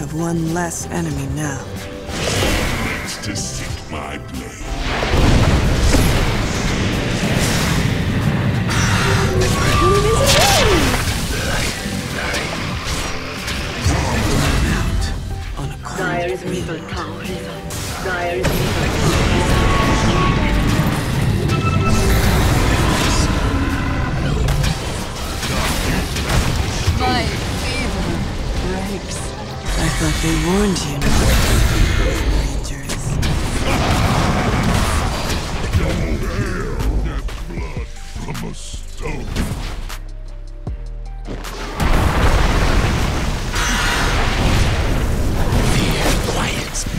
have one less enemy now. To seek my blade. Thought they warned you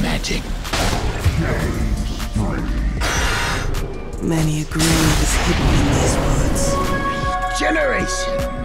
magic. Many a grave is hidden in these woods. Generation!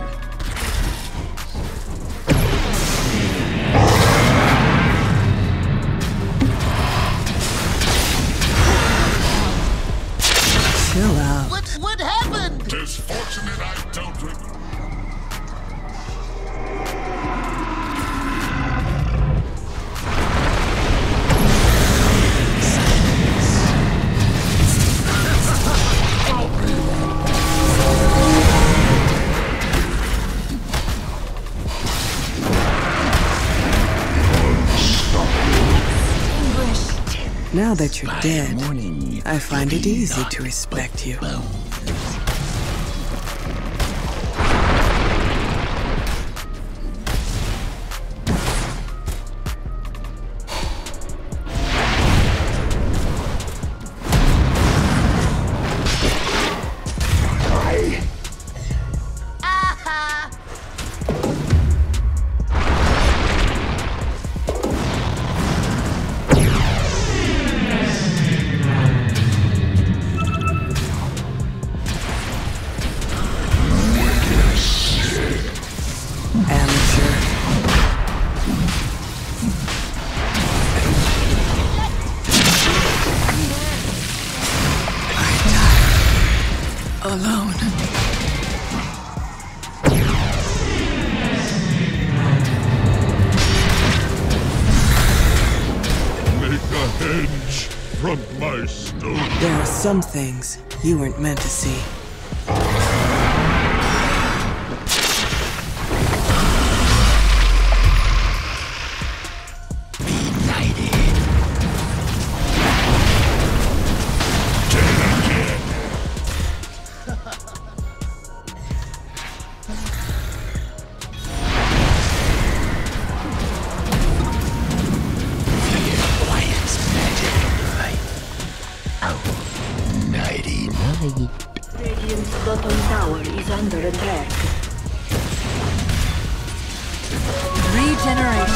Now that you're dead. I find it easy to respect you. Hedge from my stone. There are some things you weren't meant to see. Regeneration.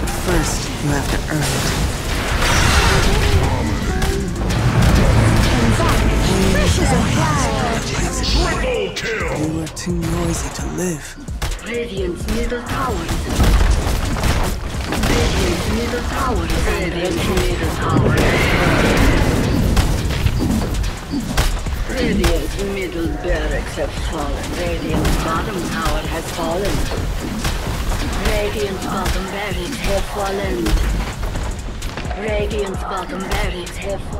But first, you have to earn it. You are too noisy to live. Radiant's middle tower is Radiant's middle tower is Radiant's middle tower Radiant's middle barracks have fallen. Radiant's bottom tower has fallen. Radiant's bottom barracks have fallen. Radiant's bottom barracks have fallen.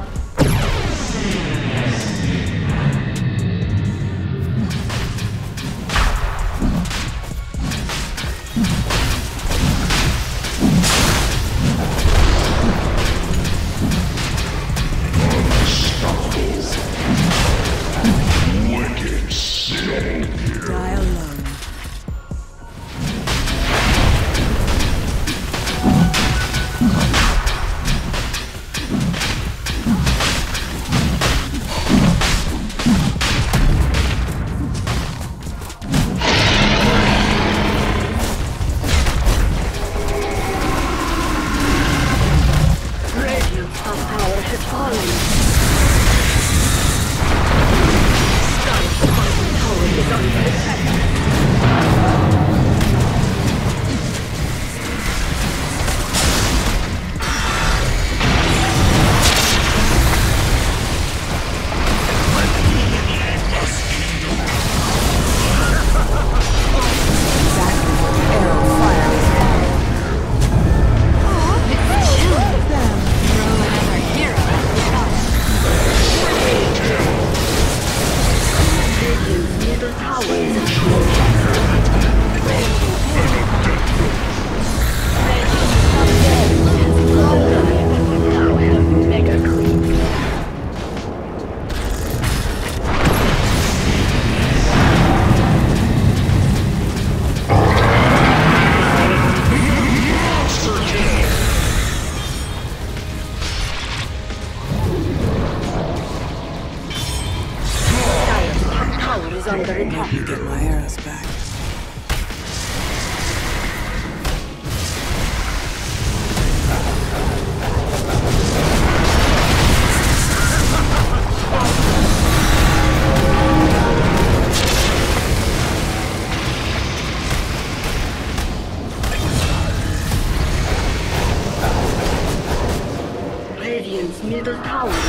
Is under attack. Get my arrows back. Radiant's middle tower